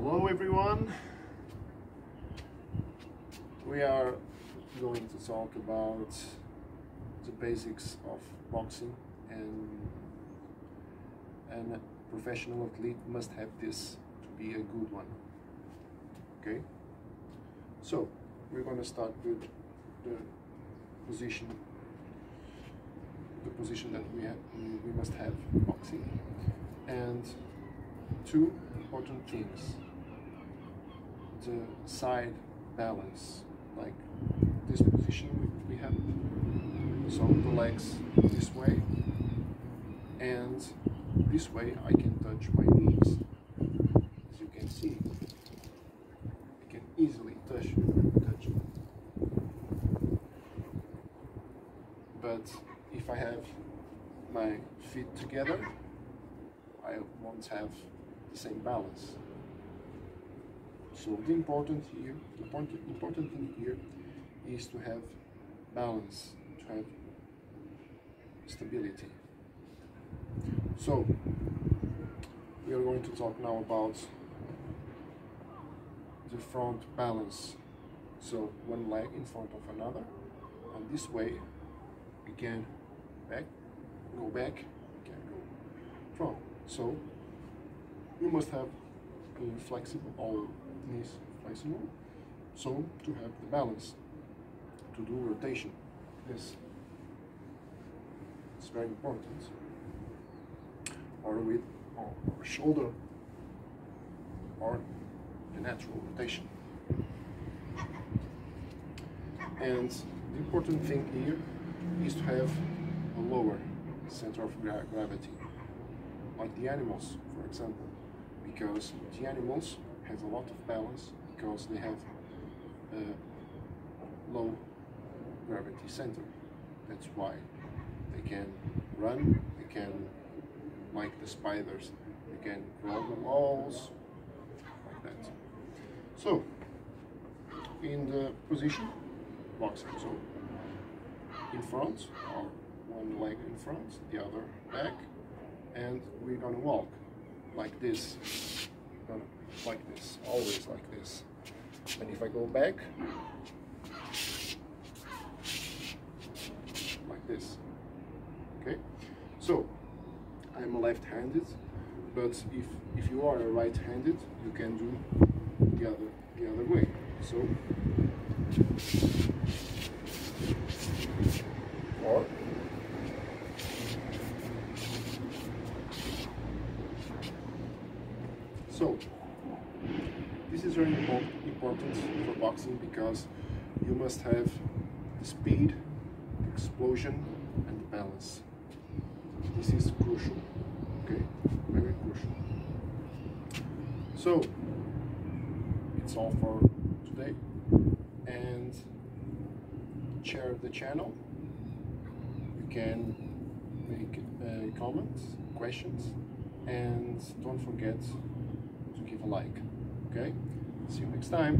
Hello everyone. We are going to talk about the basics of boxing and and a professional athlete must have this to be a good one. Okay? So we're gonna start with the position the position that we have we must have in boxing and two important things the side balance like this position we have. So the legs this way and this way I can touch my knees. As you can see I can easily touch touch. But if I have my feet together I won't have the same balance. So the important here, the important, important thing here is to have balance, to have stability. So we are going to talk now about the front balance. So one leg in front of another, and this way we can back, go back, we can go front. So you must have a flexible all knees flexible. So to have the balance to do rotation this is very important. Or with our shoulder or the natural rotation. And the important thing here is to have a lower center of gra gravity like the animals for example because the animals have a lot of balance because they have a low gravity center. That's why they can run, they can, like the spiders, they can crawl the walls, like that. So, in the position, boxing, so in front, or one leg in front, the other back, and we're gonna walk like this, like this, always like this. And if I go back, like this, okay? So, I'm left-handed, but if, if you are right-handed, you can do the other, the other way. So, or So, this is very important for boxing because you must have the speed, the explosion, and the balance. This is crucial, okay? Very crucial. So, it's all for today. And share the channel. You can make uh, comments, questions, and don't forget give a like. Okay? See you next time.